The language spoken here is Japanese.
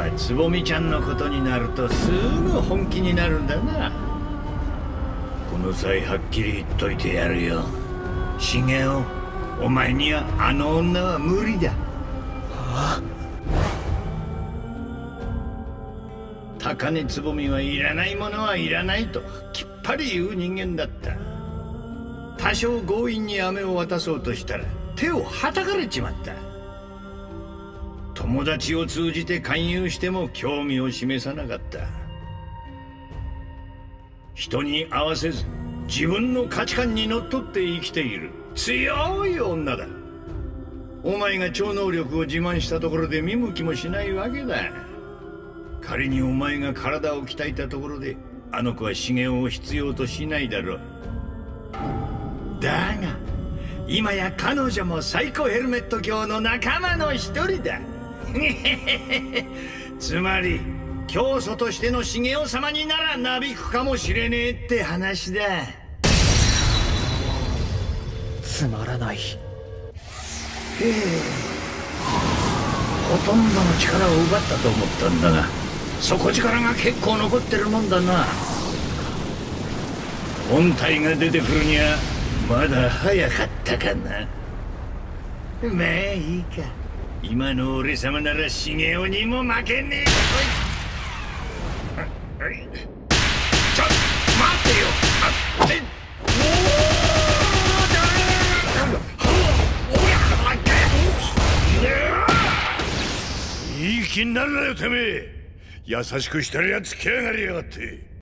はつぼみちゃんのことになるとすぐ本気になるんだな。この際はっきり言っといてやるよ。茂雄お前にはあの女は無理だ。は高根つぼみはいらないものはいらないときっぱり言う人間だった。多少強引に飴を渡そうとしたら手をはたかれちまった。友達を通じて勧誘しても興味を示さなかった。人に合わせず自分の価値観にのっとって生きている強い女だ。お前が超能力を自慢したところで見向きもしないわけだ。仮にお前が体を鍛えたところであの子は茂雄を必要としないだろう。だが今や彼女もサイコヘルメット教の仲間の一人だ。つまり教祖としての茂雄様にならなびくかもしれねえって話だ。つまらない。へえ。ほとんどの力を奪ったと思ったんだが底力が結構残ってるもんだな。本体が出てくるにはまだ早かったかな。まあいいか今の俺様なら茂雄にも負けねえ。ちょ待てよ。あえいい気になるなよてめえ。優しくしたりゃつきやがりやがって。